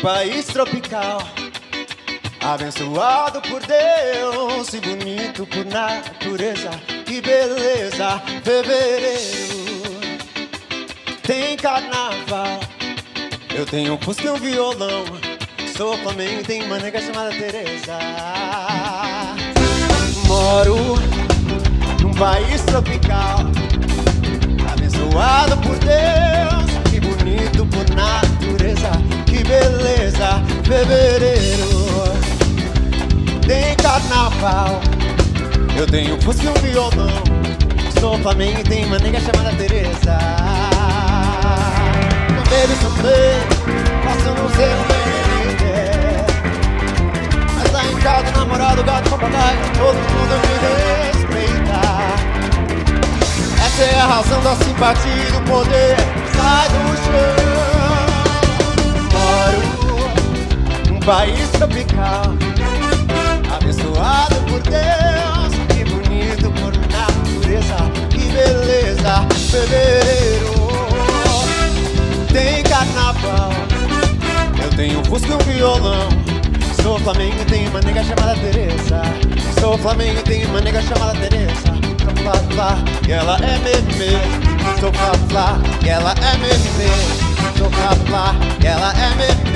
país tropical. Abençoado por Deus e bonito por natureza. Que beleza, fevereiro. Tem carnaval. Eu tenho um fusca e um violão. Sou flamengo e tem uma nega chamada Teresa. Moro num país tropical. Carnaval. Eu tenho um e um violão. Sou flamengo e tem uma nega chamada Teresa. Não bebo sofrer, posso não ser um bem. Mas lá em casa, namorado, gato, papagaio, todo mundo me respeita. Essa é a razão da simpatia e do poder. Sai do chão. Moro num país tropical. Abençoado tenho um fusca e um violão. Sou Flamengo e tenho uma nega chamada Teresa. Sou Flamengo e tenho uma nega chamada Teresa. Sou Flá Flá e ela é meme. Sou Flá Flá e ela é meme. Sou Flá Flá e ela é meme.